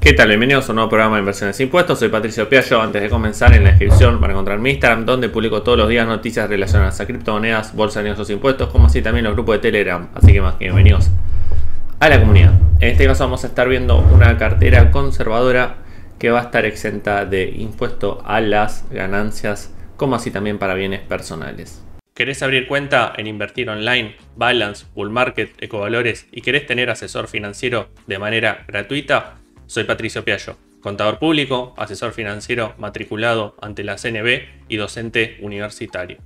¿Qué tal? Bienvenidos a un nuevo programa de inversiones e impuestos. Soy Patricio Piaggio. Antes de comenzar, en la descripción van a encontrar mi Instagram, donde publico todos los días noticias relacionadas a criptomonedas, bolsa de negocios e impuestos, como así también los grupos de Telegram. Así que más que bienvenidos a la comunidad. En este caso vamos a estar viendo una cartera conservadora que va a estar exenta de impuesto a las ganancias, como así también para bienes personales. ¿Querés abrir cuenta en Invertir Online, Balance, Bull Market, Ecovalores y querés tener asesor financiero de manera gratuita? Soy Patricio Piaggio, contador público, asesor financiero matriculado ante la CNB y docente universitario.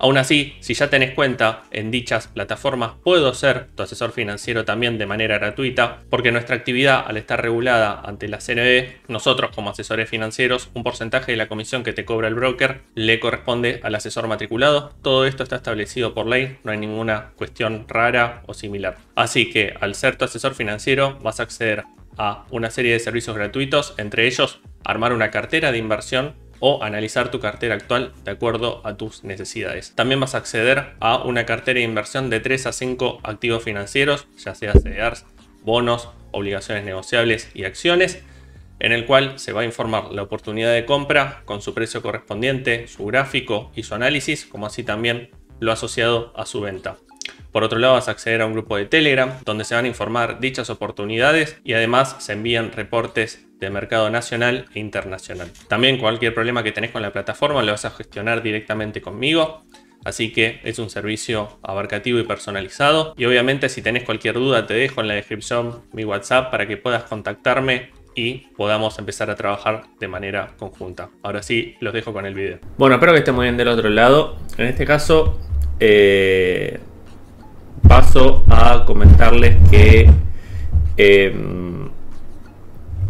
Aún así, si ya tenés cuenta en dichas plataformas, puedo ser tu asesor financiero también de manera gratuita, porque nuestra actividad, al estar regulada ante la CNB, nosotros como asesores financieros, un porcentaje de la comisión que te cobra el broker le corresponde al asesor matriculado. Todo esto está establecido por ley, no hay ninguna cuestión rara o similar. Así que al ser tu asesor financiero, vas a acceder a una serie de servicios gratuitos, entre ellos armar una cartera de inversión o analizar tu cartera actual de acuerdo a tus necesidades. También vas a acceder a una cartera de inversión de 3 a 5 activos financieros, ya sea CDRs, bonos, obligaciones negociables y acciones, en el cual se va a informar la oportunidad de compra con su precio correspondiente, su gráfico y su análisis, como así también lo asociado a su venta. Por otro lado, vas a acceder a un grupo de Telegram donde se van a informar dichas oportunidades y además se envían reportes de mercado nacional e internacional. También cualquier problema que tenés con la plataforma lo vas a gestionar directamente conmigo. Así que es un servicio abarcativo y personalizado. Y obviamente si tenés cualquier duda te dejo en la descripción mi WhatsApp para que puedas contactarme y podamos empezar a trabajar de manera conjunta. Ahora sí, los dejo con el video. Bueno, espero que estén muy bien del otro lado. En este caso, eh, paso a comentarles que em,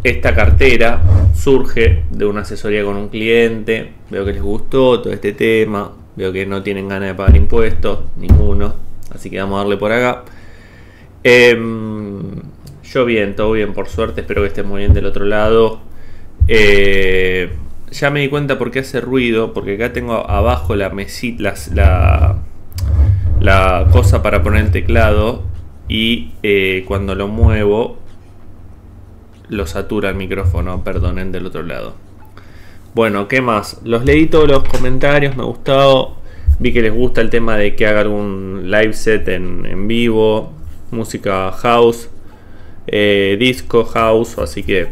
esta cartera surge de una asesoría con un cliente. Veo que les gustó todo este tema. Veo que no tienen ganas de pagar impuestos, ninguno. Así que vamos a darle por acá. Em, yo bien, todo bien, por suerte. Espero que estén muy bien del otro lado. Eh, ya me di cuenta por qué hace ruido. Porque acá tengo abajo la mesita, cosa para poner el teclado y eh, cuando lo muevo lo satura el micrófono, perdonen del otro lado. Bueno, ¿qué más? Los leí todos los comentarios, me ha gustado. Vi que les gusta el tema de que haga algún live set en, vivo, música house, eh, disco house, así que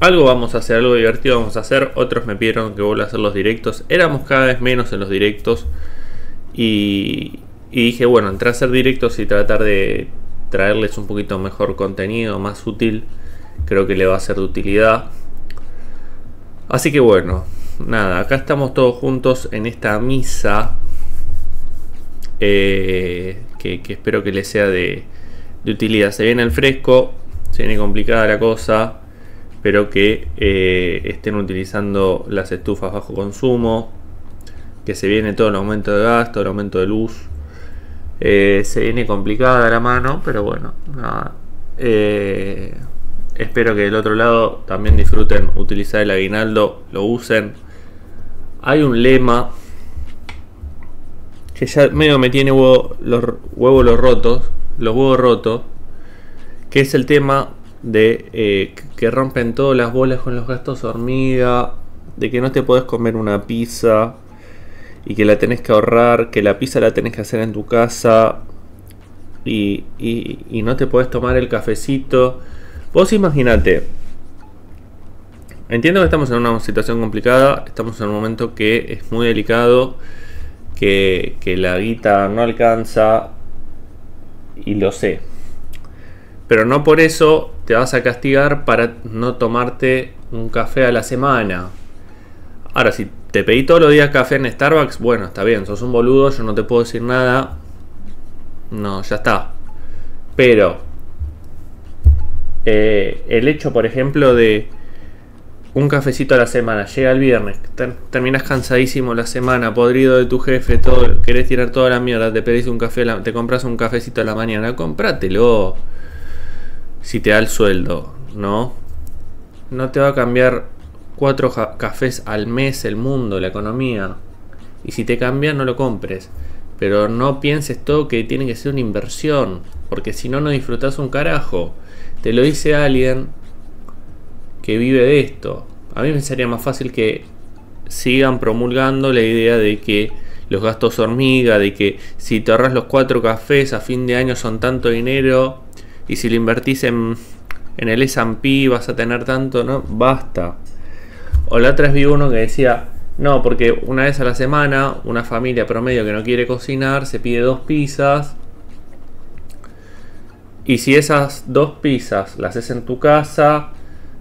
algo vamos a hacer, algo divertido vamos a hacer. Otros me pidieron que vuelva a hacer los directos. Éramos cada vez menos en los directos. Y, dije, bueno, entrar a hacer directos y tratar de traerles un poquito mejor contenido, más útil, creo que le va a ser de utilidad. Así que bueno, nada, acá estamos todos juntos en esta misa eh, que, espero que les sea de, utilidad. Se viene el fresco, se viene complicada la cosa, pero que eh, estén utilizando las estufas bajo consumo, que se viene todo el aumento de gasto, el aumento de luz. Eh, se viene complicada la mano, pero bueno, nada. Eh, espero que del otro lado también disfruten utilizar el aguinaldo, lo usen. Hay un lema que ya medio me tiene huevo, los huevos los rotos, los huevos rotos, que es el tema de eh, que rompen todas las bolas con los gastos hormiga, de que no te puedes comer una pizza, y que la tenés que ahorrar, que la pizza la tenés que hacer en tu casa y, y, no te podés tomar el cafecito. Vos imagínate, entiendo que estamos en una situación complicada, estamos en un momento que es muy delicado, que, que la guita no alcanza y lo sé. Pero no por eso te vas a castigar para no tomarte un café a la semana. Ahora, si te pedí todos los días café en Starbucks, bueno, está bien, sos un boludo, yo no te puedo decir nada. No, ya está. Pero eh, el hecho, por ejemplo, de un cafecito a la semana, llega el viernes, terminas cansadísimo la semana, podrido de tu jefe, todo, querés tirar toda la mierda, te pedís un café, te compras un cafecito a la mañana, comprátelo. Si te da el sueldo, ¿no? No te va a cambiar cuatro cafés al mes el mundo, la economía. Y si te cambia, no lo compres. Pero no pienses todo que tiene que ser una inversión. Porque si no, no disfrutas un carajo. Te lo dice alguien que vive de esto. A mí me sería más fácil que sigan promulgando la idea de que los gastos hormiga, de que si te ahorras los cuatro cafés a fin de año son tanto dinero y si lo invertís en, en el S&P vas a tener tanto, no, basta. O la otra vez vi uno que decía, no, porque una vez a la semana una familia promedio que no quiere cocinar se pide dos pizzas. Y si esas dos pizzas las haces en tu casa,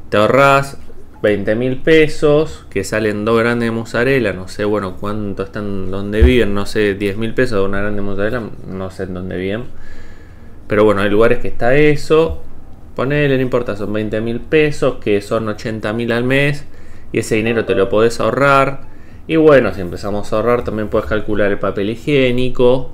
te ahorras 20 mil pesos, que salen dos grandes de mozzarella, no sé, bueno, cuánto están donde viven, no sé, 10 mil pesos de una grande mozzarella, no sé en dónde viven. Pero bueno, hay lugares que está eso. Ponele, no importa, son 20 mil pesos, que son 80 mil al mes, y ese dinero te lo podés ahorrar. Y bueno, si empezamos a ahorrar, también puedes calcular el papel higiénico,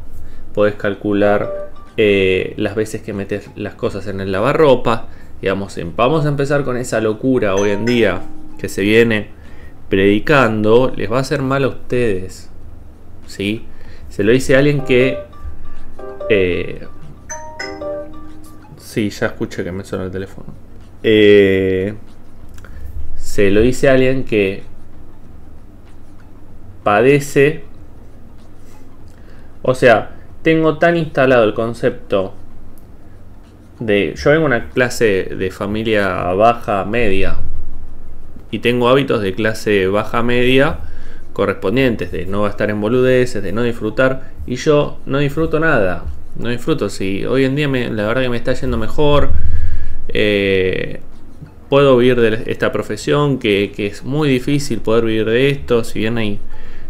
puedes calcular eh, las veces que metes las cosas en el lavarropa digamos, vamos a empezar con esa locura hoy en día que se viene predicando, les va a hacer mal a ustedes. ¿Sí? Se lo dice alguien que... Eh, sí, ya escuché que me suena el teléfono. Eh, se lo dice alguien que padece... O sea, tengo tan instalado el concepto yo vengo una clase de familia baja media y tengo hábitos de clase baja media correspondientes de no estar en boludeces, de no disfrutar y yo no disfruto nada, no disfruto. Si hoy en día la verdad que me está yendo mejor, eh, puedo vivir de esta profesión que, es muy difícil poder vivir de esto, si bien hay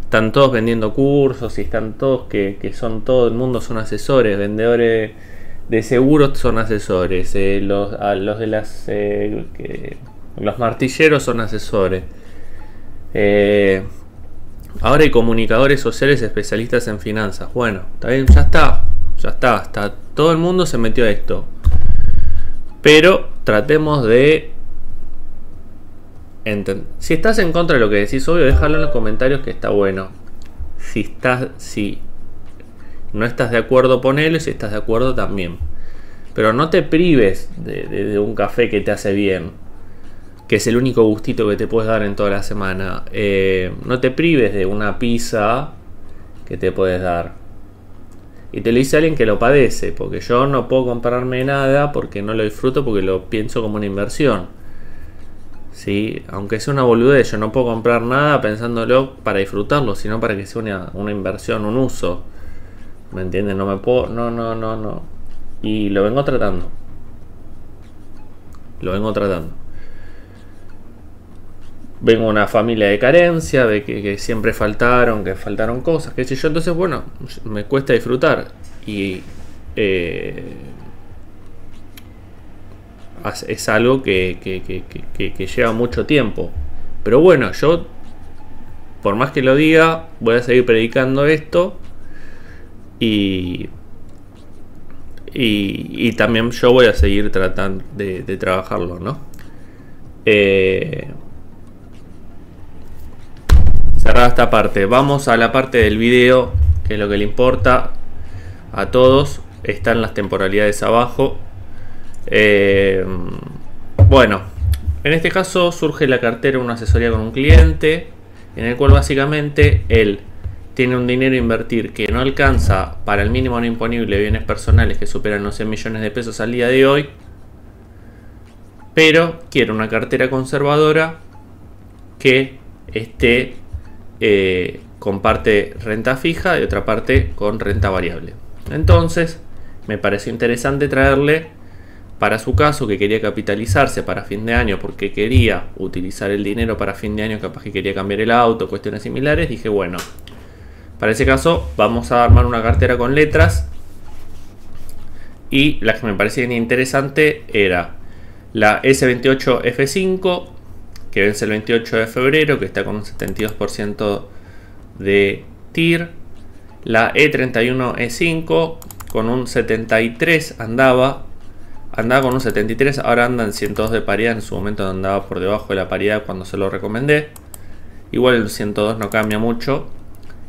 están todos vendiendo cursos y están todos que, que son todo el mundo son asesores, vendedores de seguros son asesores, eh, los, los de las eh, los martilleros son asesores. Eh, ahora hay comunicadores sociales especialistas en finanzas. Bueno, está bien, ya está, ya está, está todo el mundo se metió a esto. Pero tratemos de si estás en contra de lo que decís, obvio, déjalo en los comentarios que está bueno. Si estás, si no estás de acuerdo, ponelo. Si estás de acuerdo, también. Pero no te prives de, un café que te hace bien. Que es el único gustito que te puedes dar en toda la semana. Eh, no te prives de una pizza que te puedes dar. Y te lo dice alguien que lo padece. Porque yo no puedo comprarme nada porque no lo disfruto porque lo pienso como una inversión. ¿Sí? Aunque sea una boludez, yo no puedo comprar nada pensándolo para disfrutarlo, sino para que sea una, inversión, un uso. ¿Me entiendes? No me puedo. No, no, no, no. Y lo vengo tratando. Lo vengo tratando. Vengo una familia de carencia, de que, siempre faltaron, que faltaron cosas, qué sé yo. Entonces, bueno, me cuesta disfrutar. Y eh, es algo que, que, lleva mucho tiempo. Pero bueno, yo, por más que lo diga, voy a seguir predicando esto y, y, también yo voy a seguir tratando de, trabajarlo, ¿no? Eh, cerrada esta parte, vamos a la parte del video, que es lo que le importa a todos. Están las temporalidades abajo. Eh, bueno, en este caso surge la cartera una asesoría con un cliente, en el cual básicamente él tiene un dinero a invertir que no alcanza para el mínimo no imponible de bienes personales que superan los 100 millones de pesos al día de hoy, pero quiere una cartera conservadora que esté eh, con parte renta fija y otra parte con renta variable. Entonces, me pareció interesante traerle para su caso que quería capitalizarse para fin de año porque quería utilizar el dinero para fin de año, capaz que quería cambiar el auto, cuestiones similares, dije, bueno, para ese caso vamos a armar una cartera con letras y la que me parecía interesante era la S28F5 que vence el 28 de febrero que está con un 72% de TIR. La E31E5 con un 73 andaba andaba con un 73 ahora anda en 102 de paridad en su momento andaba por debajo de la paridad cuando se lo recomendé igual el 102 no cambia mucho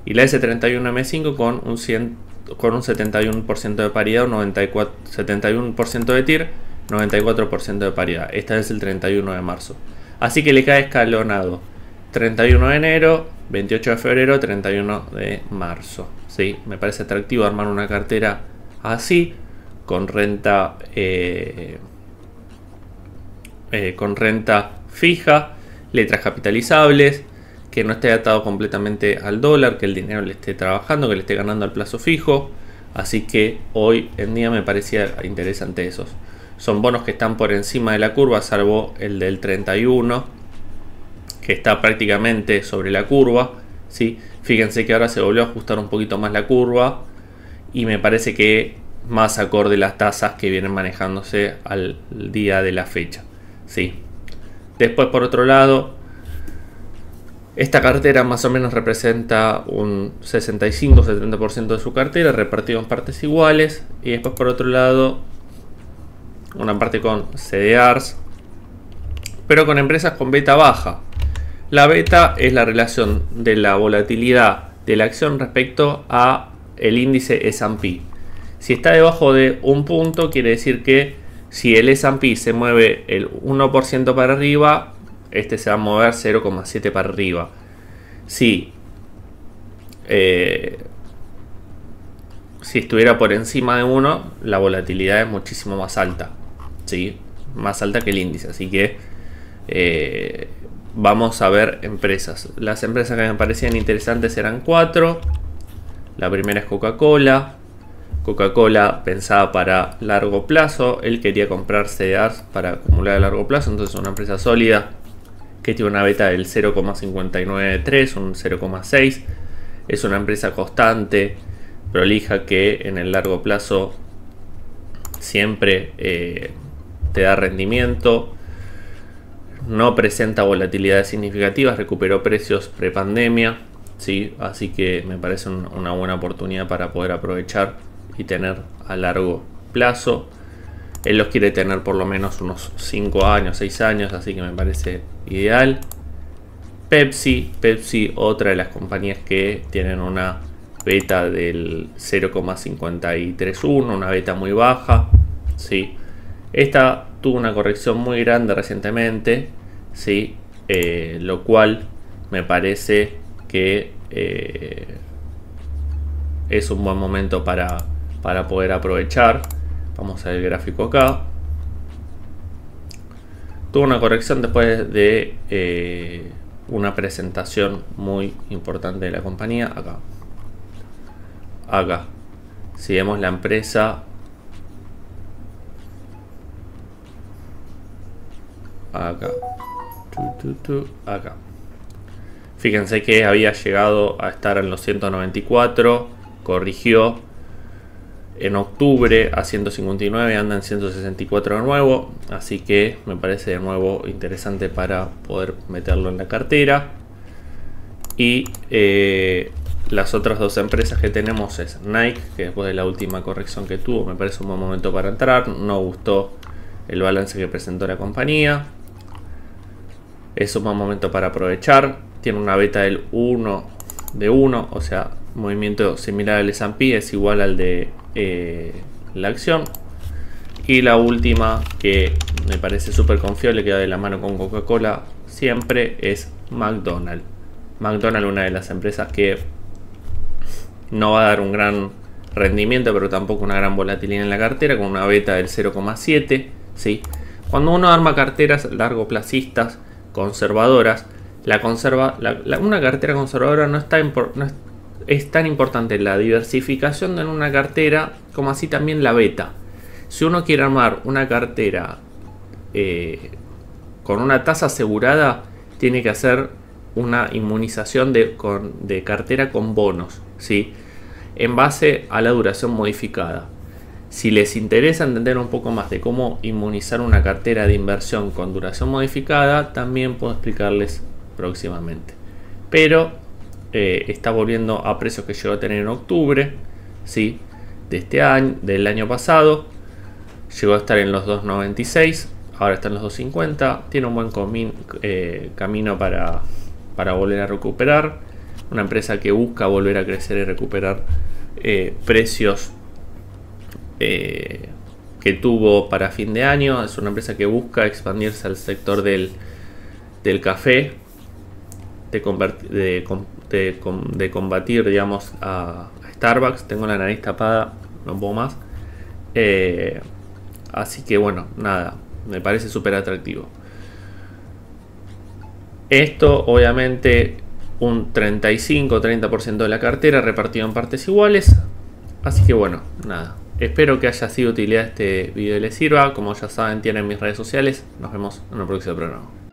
y la S31M5 con un, 100, con un 71% de paridad, un 94, 71% de TIR, 94% de paridad. Esta es el 31 de marzo. Así que le cae escalonado 31 de enero, 28 de febrero, 31 de marzo. ¿sí? Me parece atractivo armar una cartera así, con renta, eh, eh, con renta fija, letras capitalizables, que no esté atado completamente al dólar, que el dinero le esté trabajando, que le esté ganando al plazo fijo. Así que hoy en día me parecía interesante esos. Son bonos que están por encima de la curva, salvo el del 31, que está prácticamente sobre la curva. ¿sí? Fíjense que ahora se volvió a ajustar un poquito más la curva y me parece que más acorde las tasas que vienen manejándose al día de la fecha. ¿sí? Después, por otro lado, esta cartera más o menos representa un 65-70% de su cartera repartido en partes iguales. Y después por otro lado, una parte con CDRs, pero con empresas con beta baja. La beta es la relación de la volatilidad de la acción respecto a el índice S&P. Si está debajo de un punto, quiere decir que si el S&P se mueve el 1% para arriba, este se va a mover 0,7 para arriba. Si, eh, si estuviera por encima de 1, la volatilidad es muchísimo más alta. ¿sí? Más alta que el índice. Así que eh, vamos a ver empresas. Las empresas que me parecían interesantes eran cuatro. La primera es Coca-Cola. Coca-Cola pensaba para largo plazo. Él quería comprar CDRs para acumular a largo plazo. Entonces una empresa sólida que tiene una beta del 0,593, un 0,6. Es una empresa constante, prolija que en el largo plazo siempre eh, te da rendimiento. No presenta volatilidades significativas, recuperó precios prepandemia. ¿sí? Así que me parece una buena oportunidad para poder aprovechar y tener a largo plazo. Él los quiere tener por lo menos unos 5 años, 6 años, así que me parece ideal. Pepsi, Pepsi, otra de las compañías que tienen una beta del 0,531, una beta muy baja. ¿sí? Esta tuvo una corrección muy grande recientemente, ¿sí? Eh, lo cual me parece que eh, es un buen momento para, para poder aprovechar. Vamos a ver el gráfico acá. Tuvo una corrección después de eh, una presentación muy importante de la compañía. Acá. Acá. Si vemos la empresa. Acá. Acá. Fíjense que había llegado a estar en los 194. Corrigió en octubre a 159, anda en 164 de nuevo, así que me parece de nuevo interesante para poder meterlo en la cartera. Y eh, las otras dos empresas que tenemos es Nike, que después de la última corrección que tuvo me parece un buen momento para entrar, no gustó el balance que presentó la compañía. Es un buen momento para aprovechar, tiene una beta del 1 de 1, o sea, movimiento similar al S&P es igual al de eh, la acción. Y la última que me parece súper confiable, que va de la mano con Coca-Cola siempre, es McDonald's. McDonald's, una de las empresas que no va a dar un gran rendimiento, pero tampoco una gran volatilidad en la cartera, con una beta del 0,7. ¿sí? Cuando uno arma carteras largoplacistas, conservadoras, la conserva, una cartera conservadora no está, no es tan importante la diversificación en una cartera como así también la beta. Si uno quiere armar una cartera eh, con una tasa asegurada, tiene que hacer una inmunización de, de cartera con bonos, ¿sí? en base a la duración modificada. Si les interesa entender un poco más de cómo inmunizar una cartera de inversión con duración modificada, también puedo explicarles próximamente. Pero eh, está volviendo a precios que llegó a tener en octubre, ¿sí? De este año, del año pasado. Llegó a estar en los 2.96, ahora está en los 2.50. Tiene un buen eh, camino para, para volver a recuperar. Una empresa que busca volver a crecer y recuperar eh, precios que tuvo para fin de año. Es una empresa que busca expandirse al sector del del café, combatir, digamos, a, Starbucks. Tengo la nariz tapada, no puedo más. Eh, así que bueno, nada, me parece súper atractivo. Esto obviamente un 35-30% de la cartera repartido en partes iguales. Así que bueno, nada. Espero que haya sido utilidad este video y les sirva. Como ya saben, tienen mis redes sociales. Nos vemos en el próximo programa.